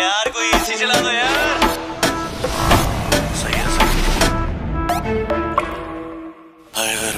यार कोई एसी चला दो यार। सही है सही हर